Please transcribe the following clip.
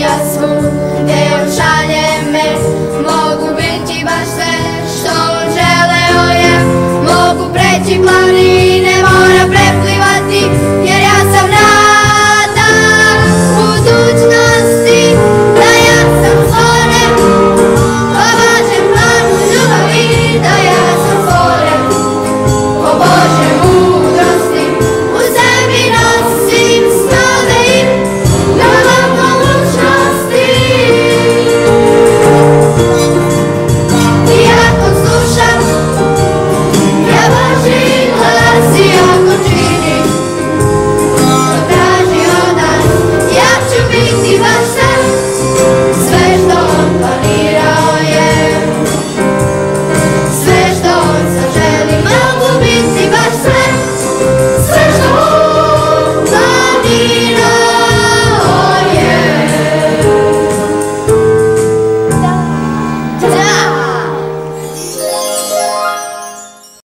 ja svu Gdje on Mogu biti baš sve što žele oje Mogu preći planinu